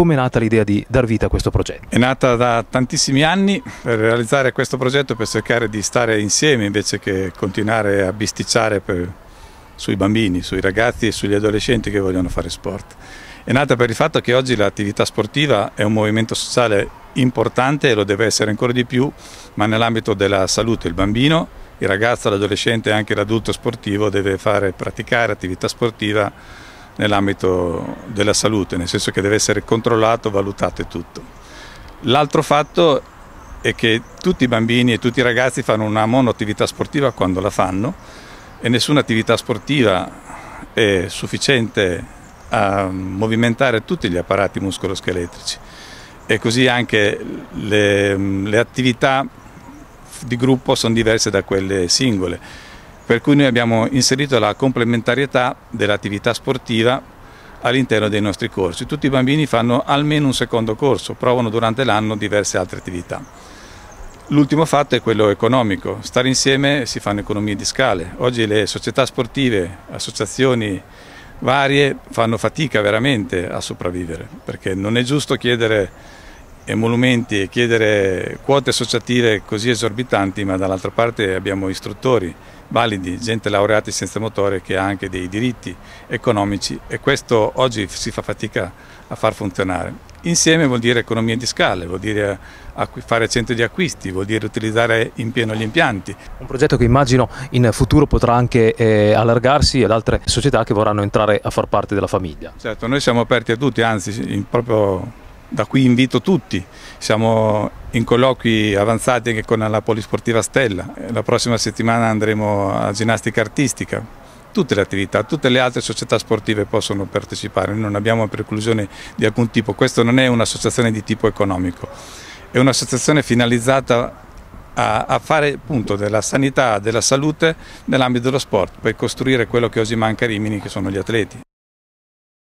come è nata l'idea di dar vita a questo progetto? È nata da tantissimi anni per realizzare questo progetto, per cercare di stare insieme invece che continuare a bisticciare per, sui bambini, sui ragazzi e sugli adolescenti che vogliono fare sport. È nata per il fatto che oggi l'attività sportiva è un movimento sociale importante e lo deve essere ancora di più, ma nell'ambito della salute il bambino, il ragazzo, l'adolescente e anche l'adulto sportivo deve fare, praticare attività sportiva nell'ambito della salute, nel senso che deve essere controllato, valutato e tutto. L'altro fatto è che tutti i bambini e tutti i ragazzi fanno una monoattività sportiva quando la fanno e nessuna attività sportiva è sufficiente a movimentare tutti gli apparati muscoloscheletrici e così anche le, le attività di gruppo sono diverse da quelle singole, per cui noi abbiamo inserito la complementarietà dell'attività sportiva all'interno dei nostri corsi. Tutti i bambini fanno almeno un secondo corso, provano durante l'anno diverse altre attività. L'ultimo fatto è quello economico, stare insieme si fanno economie di scale. Oggi le società sportive, associazioni varie fanno fatica veramente a sopravvivere, perché non è giusto chiedere emolumenti e chiedere quote associative così esorbitanti, ma dall'altra parte abbiamo istruttori validi, gente laureata senza motore che ha anche dei diritti economici e questo oggi si fa fatica a far funzionare. Insieme vuol dire economia di scale, vuol dire fare centri di acquisti, vuol dire utilizzare in pieno gli impianti. Un progetto che immagino in futuro potrà anche eh, allargarsi ad altre società che vorranno entrare a far parte della famiglia. Certo, noi siamo aperti a tutti, anzi proprio da qui invito tutti, siamo in colloqui avanzati anche con la Polisportiva Stella, la prossima settimana andremo a ginnastica artistica, tutte le attività, tutte le altre società sportive possono partecipare, non abbiamo preclusione di alcun tipo, questa non è un'associazione di tipo economico, è un'associazione finalizzata a, a, fare appunto della sanità, della salute nell'ambito dello sport, per costruire quello che oggi manca a Rimini che sono gli atleti.